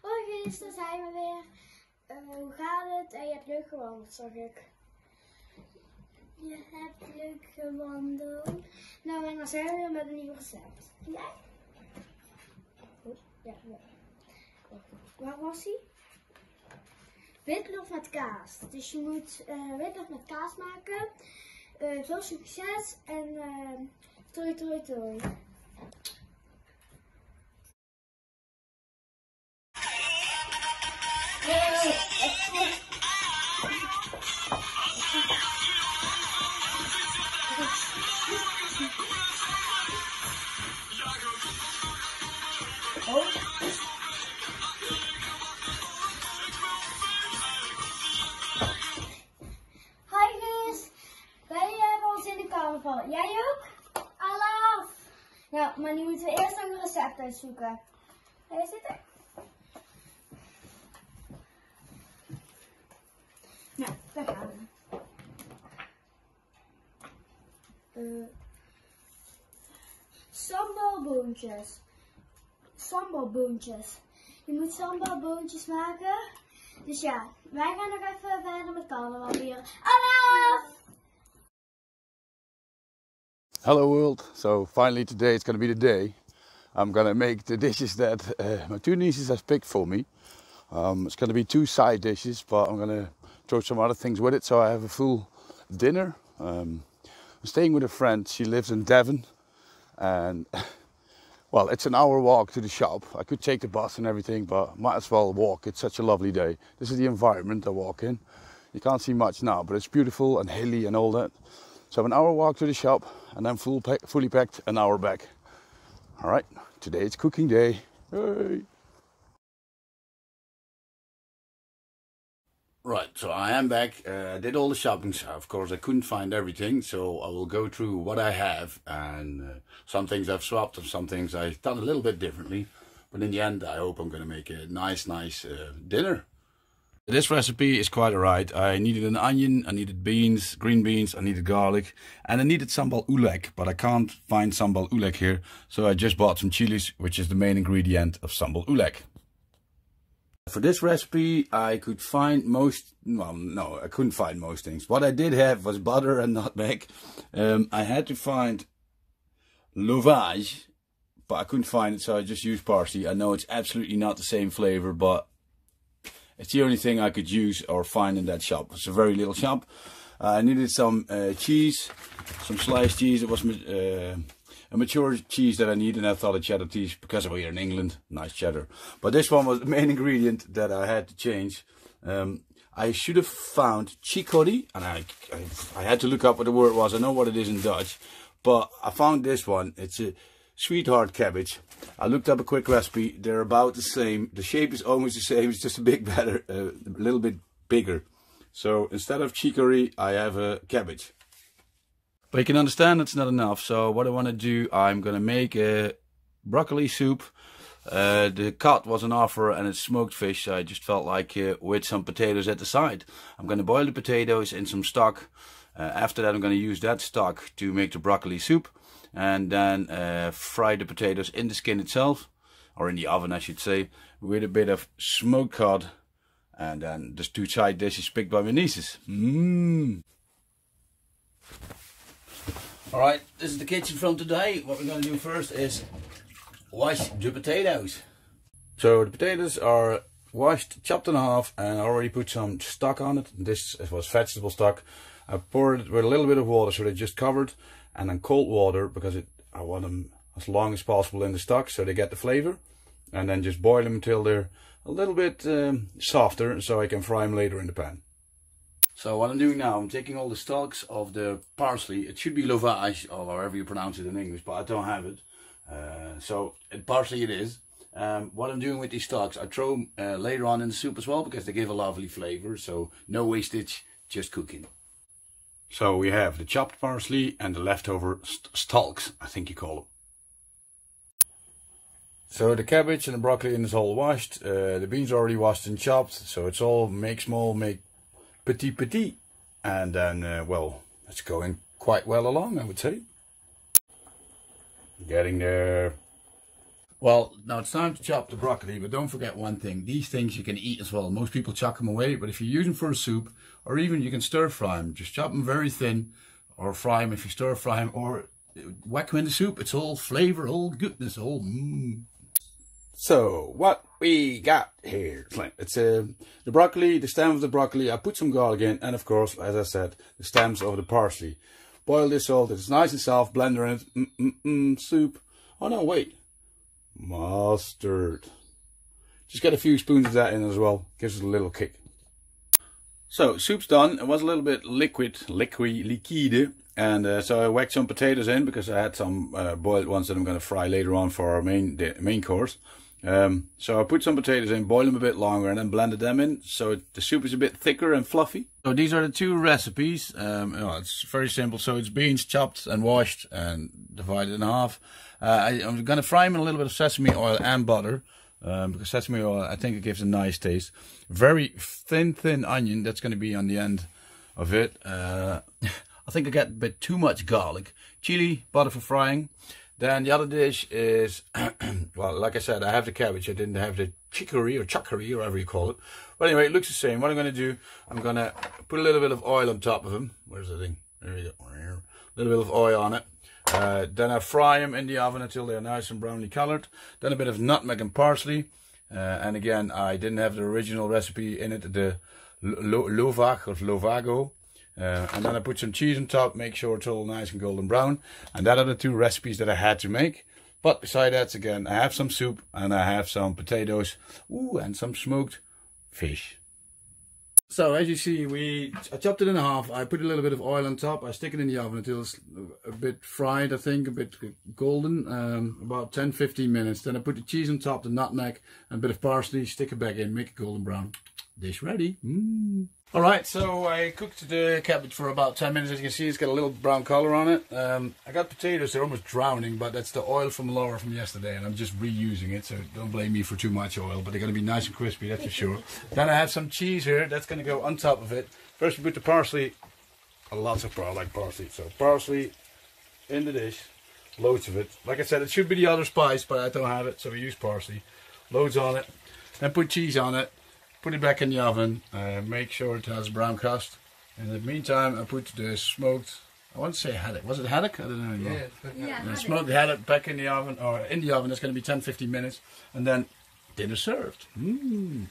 Hoi Gies, daar zijn we weer. Uh, hoe gaat het? En je hebt leuk gewandeld, zag ik. Je hebt leuk gewandeld. Nou, en dan zijn we weer met een nieuw recept. Jij? Goed, ja, ja. Waar was hij? Witlof met kaas. Dus je moet uh, witlof met kaas maken. Veel succes en uh, toi toi toi. Recept uitzoeken. Ga je zitten? Nou, daar gaan we. Uh, sambalboontjes. Sambalboontjes. Je moet sambalboontjes maken. Dus ja, wij gaan nog even verder met carnaval vieren. Hallo! Hello world. So finally today it's going to be the day. I'm to make the dishes that uh, my two nieces have picked for me. Um, it's to be two side dishes, but I'm to throw some other things with it so I have a full dinner. Um, I'm staying with a friend. She lives in Devon, and well, it's an hour walk to the shop. I could take the bus and everything, but might as well walk. It's such a lovely day. This is the environment I walk in. You can't see much now, but it's beautiful and hilly and all that. So an hour walk to the shop and then full fully packed an hour back. All right, today it's cooking day. Right, so I am back. Uh, I did all the shopping. Of course, I couldn't find everything, so I will go through what I have. And uh, some things I've swapped, and some things I've done a little bit differently. But in the end, I hope I'm going to make a nice, nice uh, dinner. This recipe is quite alright. I needed an onion, I needed beans, green beans, I needed garlic, and I needed sambal oelek, but I can't find sambal oelek here, so I just bought some chilies, which is the main ingredient of sambal oelek. For this recipe, I could find most, well, no, I couldn't find most things. What I did have was butter and nutmeg. Um, I had to find lovage, but I couldn't find it, so I just used parsley. I know it's absolutely not the same flavor, but it's the only thing I could use or find in that shop. It's a very little shop. Uh, I needed some uh, cheese, some sliced cheese. It was uh, a mature cheese that I need, and I thought a cheddar cheese because we're here in England, nice cheddar. But this one was the main ingredient that I had to change. Um, I should have found chicory, and I, I, I had to look up what the word was. I know what it is in Dutch, but I found this one. It's a sweetheart cabbage. I looked up a quick recipe. They're about the same. The shape is almost the same. It's just a bit better, uh, a little bit bigger. So instead of chicory, I have a cabbage. But you can understand it's not enough. So what I want to do, I'm going to make a broccoli soup. Uh, the cod was an offer and it's smoked fish. So I just felt like uh, with some potatoes at the side. I'm going to boil the potatoes in some stock. Uh, after that, I'm going to use that stock to make the broccoli soup and then uh, fry the potatoes in the skin itself or in the oven I should say with a bit of smoked cod. And then the two side dishes picked by my nieces. Mmm. All right this is the kitchen from today. What we're going to do first is wash the potatoes. So the potatoes are washed chopped in half and I already put some stock on it. This was vegetable stock I poured it with a little bit of water so they're just covered and then cold water because it I want them as long as possible in the stock so they get the flavor and then just boil them until they're a little bit um, softer so I can fry them later in the pan. So what I'm doing now, I'm taking all the stalks of the parsley. It should be lovage or however you pronounce it in English, but I don't have it. Uh, so parsley it is. Um, what I'm doing with these stalks, I throw them uh, later on in the soup as well because they give a lovely flavor. So no wastage, just cooking. So we have the chopped parsley and the leftover st stalks, I think you call them. So the cabbage and the broccoli is all washed. Uh, the beans are already washed and chopped. So it's all make small, make petit petit. And then, uh, well, it's going quite well along, I would say. Getting there. Well, now it's time to chop the broccoli, but don't forget one thing. These things you can eat as well. Most people chuck them away, but if you use them for a soup, or even you can stir fry them, just chop them very thin, or fry them if you stir fry them, or whack them in the soup. It's all flavor, all goodness, all mmm. So, what we got here, Clint, it's uh, the broccoli, the stem of the broccoli, I put some garlic in, and of course, as I said, the stems of the parsley. Boil this all, it's nice and soft, blender in it, mm, mm, mm, soup. Oh no, wait, mustard. Just get a few spoons of that in as well, gives it a little kick. So, soup's done, it was a little bit liquid, liquid, liquide, and uh, so I whacked some potatoes in because I had some uh, boiled ones that I'm going to fry later on for our main main course. Um, so I put some potatoes in, boil them a bit longer, and then blended them in, so the soup is a bit thicker and fluffy. So these are the two recipes. Um, it's very simple. So it's beans chopped and washed and divided in half. Uh, I, am going to fry them in a little bit of sesame oil and butter. Um, because sesame oil, I think it gives a nice taste. Very thin, thin onion. That's going to be on the end of it. Uh, I think I get a bit too much garlic. Chili, butter for frying. Then the other dish is, well, like I said, I have the cabbage. I didn't have the chicory or chuckery or whatever you call it. But anyway, it looks the same. What I'm going to do, I'm going to put a little bit of oil on top of them. Where's the thing? There we go. A little bit of oil on it. Uh, then I fry them in the oven until they're nice and brownly colored. Then a bit of nutmeg and parsley. Uh, and again, I didn't have the original recipe in it, the Lovag or Lovago. Uh, and then I put some cheese on top, make sure it's all nice and golden brown. And that are the two recipes that I had to make. But beside that, again, I have some soup and I have some potatoes. Ooh, and some smoked fish. So as you see, we I chopped it in half. I put a little bit of oil on top. I stick it in the oven until it's a bit fried, I think, a bit golden, um, about 10-15 minutes. Then I put the cheese on top, the nutmeg, and a bit of parsley, stick it back in, make it golden brown. Dish ready. Mm. All right, so I cooked the cabbage for about 10 minutes. As you can see, it's got a little brown color on it. Um, I got potatoes, they're almost drowning, but that's the oil from Laura from yesterday, and I'm just reusing it, so don't blame me for too much oil, but they're going to be nice and crispy, that's for sure. then I have some cheese here, that's going to go on top of it. First we put the parsley, lots of I like parsley, so parsley in the dish, loads of it. Like I said, it should be the other spice, but I don't have it, so we use parsley. Loads on it, then put cheese on it, put it back in the oven, uh, make sure it has brown crust. In the meantime, I put the smoked, I want to say haddock. Was it haddock? I don't know. Yeah, yeah. yeah smoked haddock back in the oven, or in the oven, it's going to be 10 15 minutes, and then dinner served. Mm.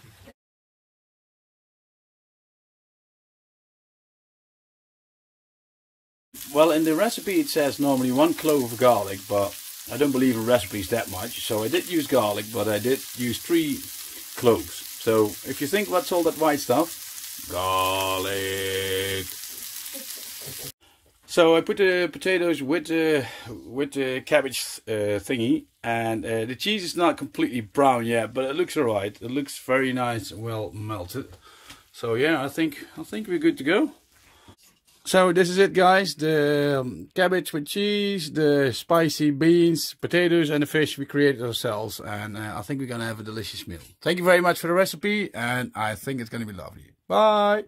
Well, in the recipe it says normally one clove of garlic, but I don't believe in recipes that much, so I did use garlic, but I did use three cloves. So if you think what's all that white stuff, garlic. So I put the potatoes with the with the cabbage uh, thingy, and uh, the cheese is not completely brown yet, but it looks alright. It looks very nice, well melted. So yeah, I think I think we're good to go. So this is it guys, the um, cabbage with cheese, the spicy beans, potatoes and the fish we created ourselves and uh, I think we're going to have a delicious meal. Thank you very much for the recipe and I think it's going to be lovely. Bye!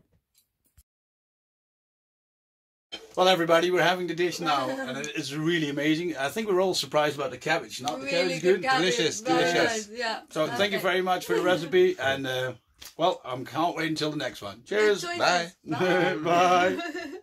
Well everybody, we're having the dish now and it's really amazing. I think we're all surprised about the cabbage. Not really the cabbage is good, cabbage. delicious, delicious. Nice. Yeah. So okay. thank you very much for the recipe and uh, well, I can't wait until the next one. Cheers. Bye. Bye. Bye.